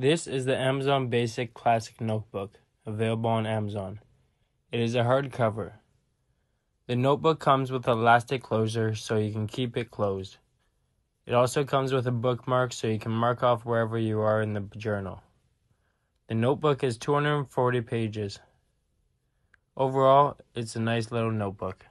This is the Amazon Basic Classic Notebook, available on Amazon. It is a hardcover. The notebook comes with an elastic closure so you can keep it closed. It also comes with a bookmark so you can mark off wherever you are in the journal. The notebook is 240 pages. Overall, it's a nice little notebook.